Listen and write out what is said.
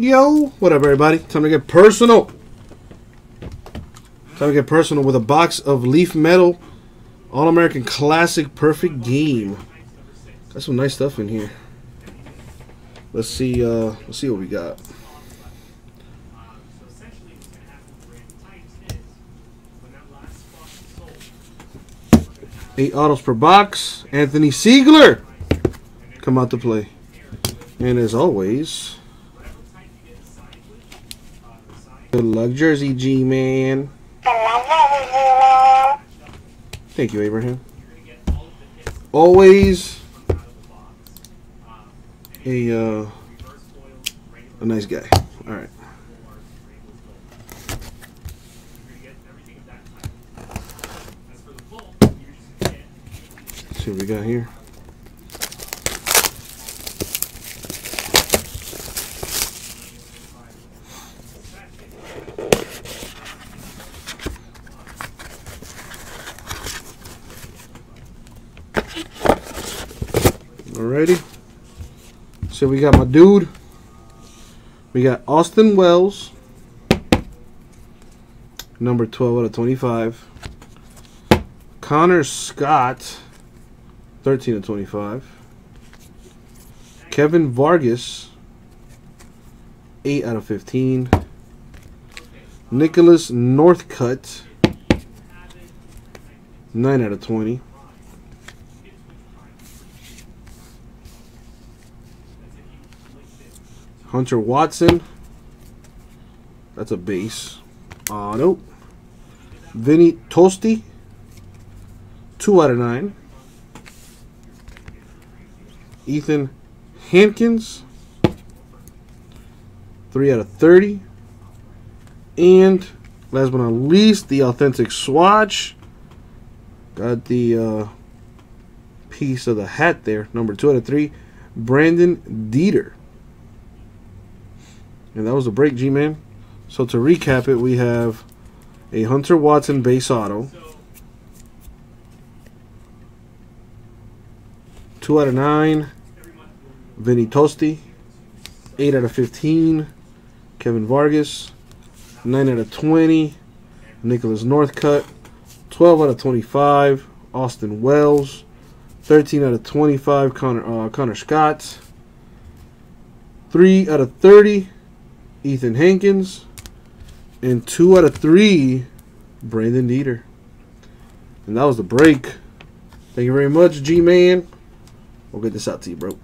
Yo, what up, everybody? Time to get personal. Time to get personal with a box of Leaf Metal All American Classic Perfect Game. Got some nice stuff in here. Let's see. Uh, let's see what we got. Eight autos per box. Anthony Seigler come out to play. And as always, good luck, Jersey G man. Thank you, Abraham. Always a uh, a nice guy. All right. Let's see what we got here. Alrighty. So we got my dude. We got Austin Wells. Number 12 out of 25. Connor Scott. 13 of 25. Kevin Vargas. 8 out of 15. Nicholas Northcut. 9 out of 20. Hunter Watson. That's a base. Uh, nope. Vinny Tosti. 2 out of 9. Ethan Hankins. 3 out of 30. And last but not least, the authentic swatch. Got the uh, piece of the hat there. Number 2 out of 3. Brandon Dieter. And that was a break, G-Man. So to recap it, we have a Hunter Watson base auto. Two out of nine. Vinny Tosti. Eight out of fifteen. Kevin Vargas. Nine out of twenty. Nicholas Northcut. Twelve out of twenty-five. Austin Wells. Thirteen out of twenty-five. Connor uh, Connor Scott. Three out of thirty. Ethan Hankins. And two out of three, Brandon Dieter. And that was the break. Thank you very much, G-Man. We'll get this out to you, bro.